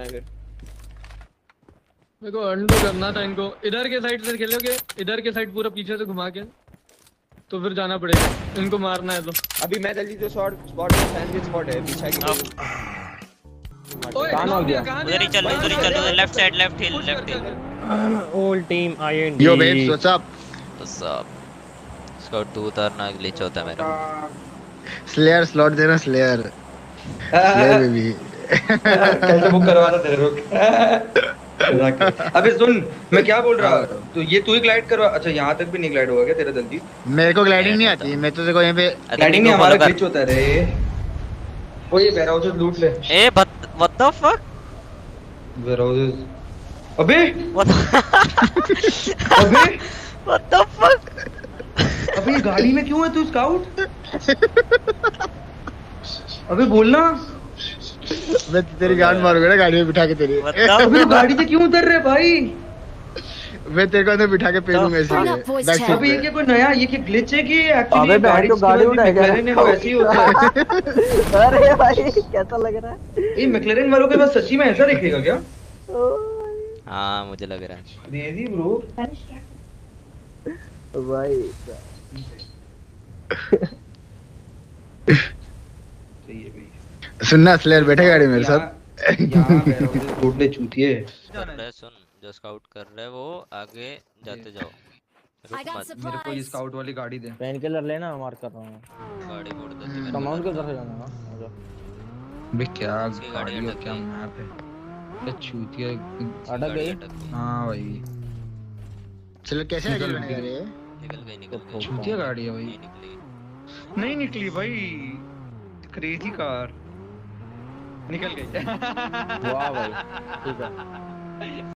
फिर। मेरे को अंडू करना था इनको। इधर के साइड से खेलोगे इधर के साइड पूरा पीछे से घुमा के तो फिर जाना पड़ेगा। इनको मारना है तो। अभी मैं जल्दी से शॉट स्पॉट में सैंडविच स्पॉट है पीछे की ओए कहाँ हो गया? उधर ही चल उधर ही चल left side left hill left hill All team IND. Yo babes, what's up? सब स्काउट तू उतारना ग्लिच होता है मेरा। Slayer slot देना Slayer. Slayer कैसे बुक करवाना तेरे रुक अबे सुन मैं क्या बोल रहा? तो ये तू ही ग्लाइड करवा। अच्छा यहाँ तक भी नहीं ग्लाइड हुआ क्या तेरा जल्दी मेरे को ग्लाइडिंग नहीं आती मैं तो देखो यहाँ पे ग्लाइडिंग नहीं हमारा ग्लिच होता है रे। ओ ये वेयरहाउसेस लूट ले। ए व्हाट द फक वेयरहाउसेस अबे! अबे! व्हाट द फक अबे ये गाड़ी में क्यों है तू स्काउट अबे बोलना। मैं तेरी गांड मारूँगा ना गाड़ी में बिठा के तेरी। अबे गाड़ी से क्यों उतर रहे भाई? मैं तेरे को अंदर बिठा के up इसलिए अबे ये क्या कोई नया ये क्या ग्लिच है कि एक्चुअली अबे बैठ तो गाड़ी उठाएगा। मैक्लेरन वो ऐसे ही होता है। अरे भाई कैसा लग रहा है? ये मैक्लेरन वालों के पास सच्ची में ऐसा दिखेगा क्या? हाँ मुझे लग रहा है। क्रेजी ब्रो भाई सही है भाई सुनना स्लेयर बैठे गाड़ी मेरे साथ। यहाँ warehouse चूतिए। है सुन जो स्काउट कर रहा है वो आगे जाते जाओ। मेरे को ये स्काउट वाली गाड़ी दे। पेन किलर लेना मैं मार्क कर रहा हूँ। गाड़ी मोड़ मेरे कमाउंट को। तरफ़ जाना ना बे क्या गाड़ी अटक क्या मैप है? क्या चूतिया अटक गई? हाँ भाई। चलो कैसे निकल गई। रे निकल गई निकल गई। चूतिया गाड़ी है भाई। नहीं निकली। नहीं निकली भाई। क्रेजी कार निकल गई। वाह भाई ठीक है।